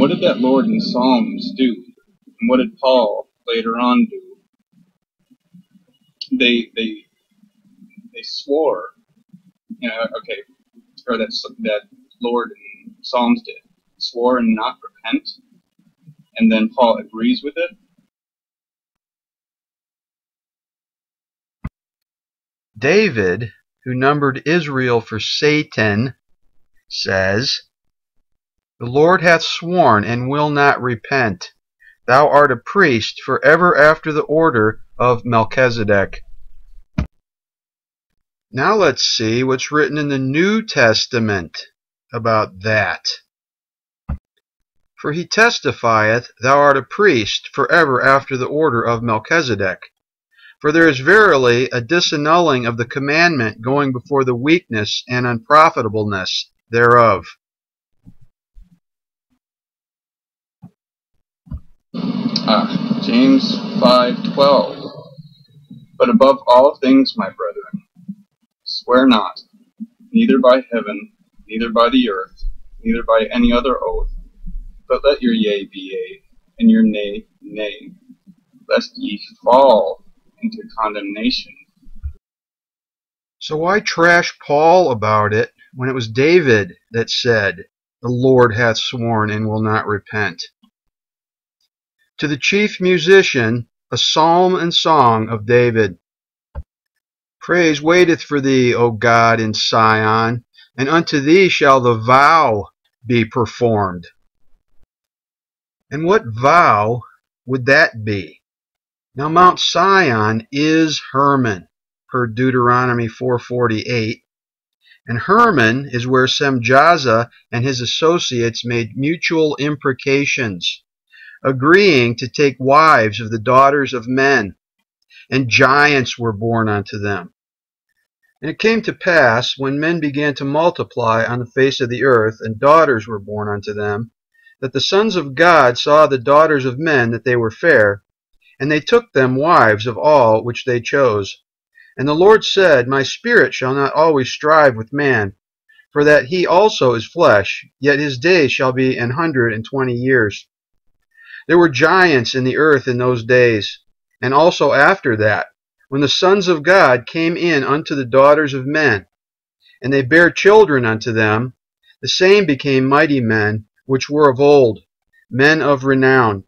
What did that Lord in Psalms do? And what did Paul later on do? They they they swore. You know, okay, or that's that Lord in Psalms did swore and not repent, and then Paul agrees with it. David, who numbered Israel for Satan, says, The Lord hath sworn and will not repent. Thou art a priest forever after the order of Melchizedek. Now let's see what's written in the New Testament about that. For he testifieth, Thou art a priest forever after the order of Melchizedek. For there is verily a disannulling of the commandment going before the weakness and unprofitableness thereof. Ah, James 5:12. But above all things, my brethren, swear not, neither by heaven, neither by the earth, neither by any other oath, but let your yea be yea, and your nay, nay, lest ye fall into condemnation. So why trash Paul about it when it was David that said, The Lord hath sworn and will not repent? To the chief musician, a psalm and song of David. Praise waiteth for thee, O God, in Sion, and unto thee shall the vow be performed. And what vow would that be? Now Mount Sion is Hermon, per Deuteronomy 448, and Hermon is where Semjaza and his associates made mutual imprecations, agreeing to take wives of the daughters of men, and giants were born unto them. And it came to pass, when men began to multiply on the face of the earth, and daughters were born unto them, that the sons of God saw the daughters of men that they were fair, and they took them wives of all which they chose. And the Lord said, My spirit shall not always strive with man, for that he also is flesh, yet his days shall be an hundred and twenty years. There were giants in the earth in those days, and also after that, when the sons of God came in unto the daughters of men, and they bare children unto them, the same became mighty men, which were of old, men of renown.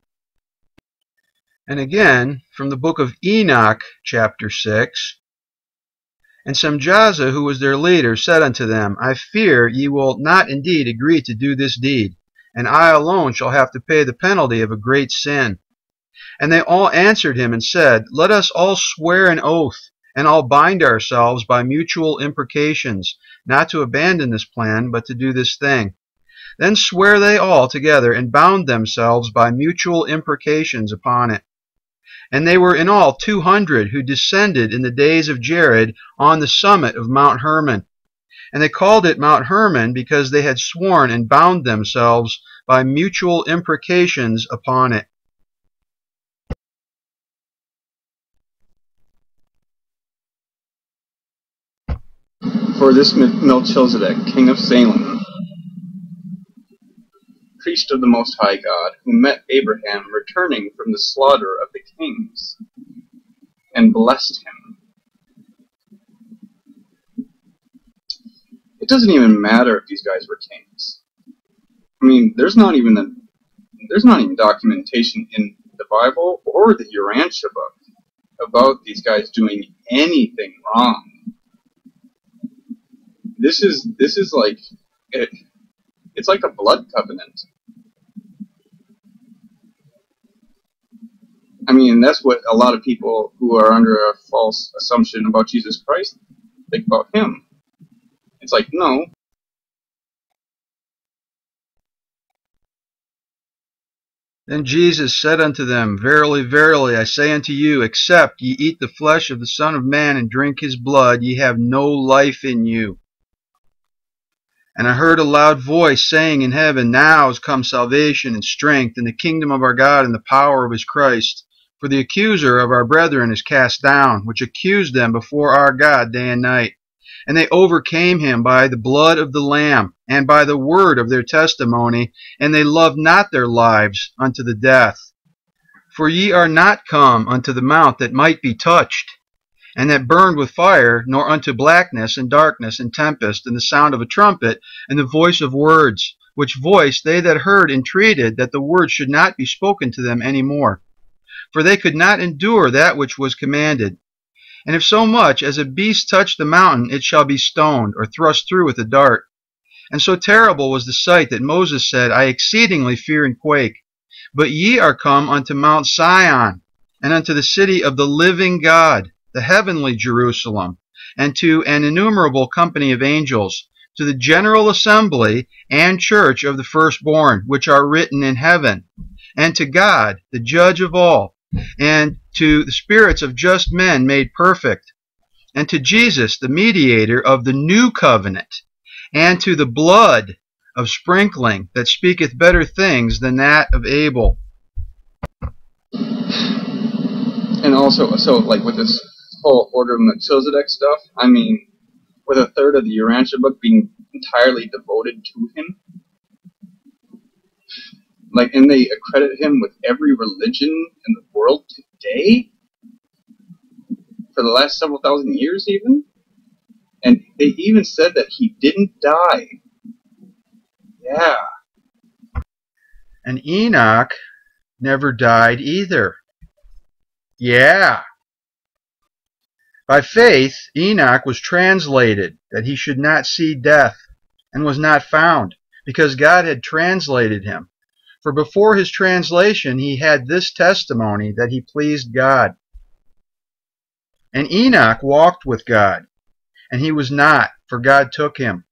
And again, from the book of Enoch, chapter 6, And Semjaza, who was their leader, said unto them, I fear ye will not indeed agree to do this deed, and I alone shall have to pay the penalty of a great sin. And they all answered him and said, Let us all swear an oath, and all bind ourselves by mutual imprecations, not to abandon this plan, but to do this thing. Then swear they all together, and bound themselves by mutual imprecations upon it. And they were in all two hundred who descended in the days of Jared on the summit of Mount Hermon. And they called it Mount Hermon because they had sworn and bound themselves by mutual imprecations upon it. For this Melchizedek, king of Salem, priest of the Most High God, who met Abraham returning from the slaughter of the kings, and blessed him. Doesn't even matter if these guys were kings. I mean, there's not even a, there's not even documentation in the Bible or the Urantia book about these guys doing anything wrong. This is this is like it, it's like a blood covenant. I mean, that's what a lot of people who are under a false assumption about Jesus Christ think about him. It's like, no. Then Jesus said unto them, Verily, verily, I say unto you, except ye eat the flesh of the Son of Man and drink his blood, ye have no life in you. And I heard a loud voice saying in heaven, Now is come salvation and strength, and the kingdom of our God and the power of his Christ. For the accuser of our brethren is cast down, which accused them before our God day and night. And they overcame him by the blood of the Lamb and by the word of their testimony, and they loved not their lives unto the death. For ye are not come unto the mount that might be touched, and that burned with fire, nor unto blackness and darkness and tempest, and the sound of a trumpet, and the voice of words, which voice they that heard entreated that the word should not be spoken to them any more. For they could not endure that which was commanded. And if so much as a beast touch the mountain, it shall be stoned, or thrust through with a dart. And so terrible was the sight that Moses said, I exceedingly fear and quake. But ye are come unto Mount Sion, and unto the city of the living God, the heavenly Jerusalem, and to an innumerable company of angels, to the general assembly and church of the firstborn, which are written in heaven, and to God, the judge of all, and to the spirits of just men made perfect, and to Jesus, the mediator of the new covenant, and to the blood of sprinkling that speaketh better things than that of Abel. And also, so like with this whole Order of Melchizedek stuff, I mean, with a third of the Urantia book being entirely devoted to him, like, and they accredit him with every religion in the world today for the last several thousand years, even. And they even said that he didn't die. Yeah. And Enoch never died either. Yeah. By faith, Enoch was translated that he should not see death, and was not found, because God had translated him. For before his translation, he had this testimony that he pleased God. And Enoch walked with God, and he was not, for God took him.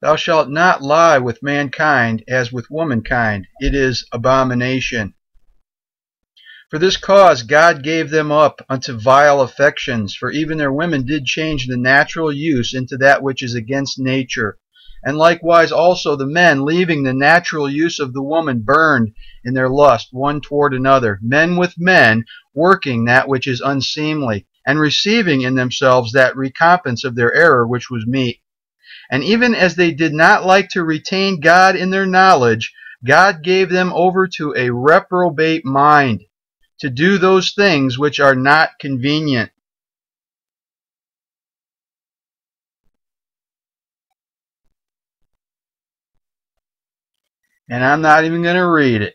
Thou shalt not lie with mankind as with womankind. It is abomination. For this cause God gave them up unto vile affections, for even their women did change the natural use into that which is against nature. And likewise also the men, leaving the natural use of the woman, burned in their lust one toward another, men with men, working that which is unseemly, and receiving in themselves that recompense of their error which was meet. And even as they did not like to retain God in their knowledge, God gave them over to a reprobate mind to do those things which are not convenient. And I'm not even going to read it.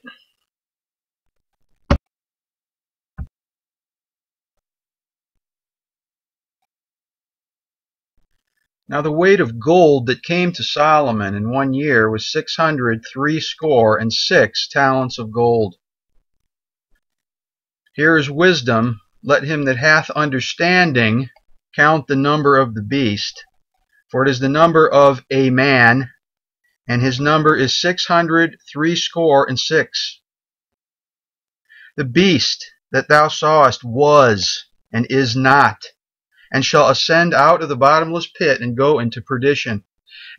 Now the weight of gold that came to Solomon in one year was six hundred threescore and six talents of gold. Here is wisdom. Let him that hath understanding count the number of the beast, for it is the number of a man, and his number is six hundred threescore and six. The beast that thou sawest was and is not and shall ascend out of the bottomless pit and go into perdition.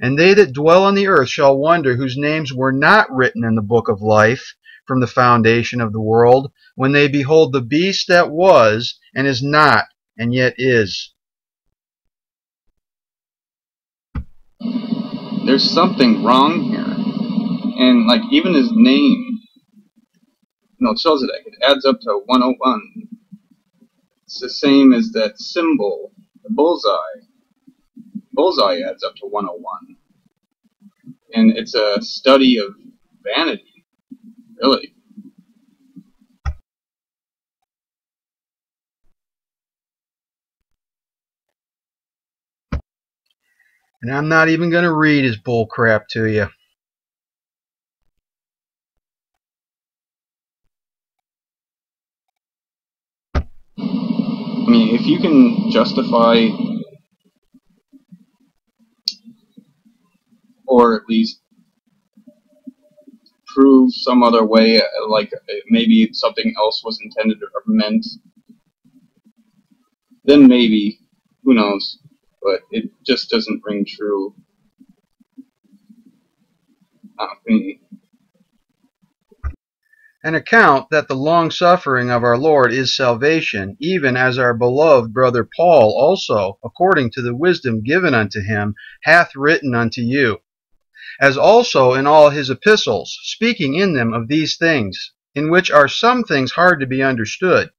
And they that dwell on the earth shall wonder whose names were not written in the book of life from the foundation of the world, when they behold the beast that was and is not and yet is. There's something wrong here. And like even his name, Melchizedek, it adds up to 101. It's the same as that symbol, the bullseye. Bullseye adds up to 101. And it's a study of vanity, really. And I'm not even going to read his bull crap to you. I mean, if you can justify or at least prove some other way, uh, like uh, maybe something else was intended or meant, then maybe, who knows, but it just doesn't ring true. An account that the long suffering of our Lord is salvation, even as our beloved brother Paul also, according to the wisdom given unto him, hath written unto you as also in all his epistles, speaking in them of these things, in which are some things hard to be understood,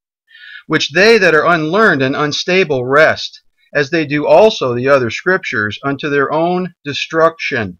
which they that are unlearned and unstable wrest, as they do also the other scriptures, unto their own destruction